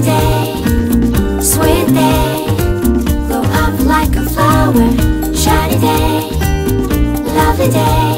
day, sweet day. Up like a flower, shiny day, lovely day.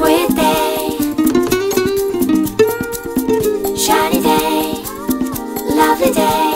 sweet day. Shiny day. Lovely day.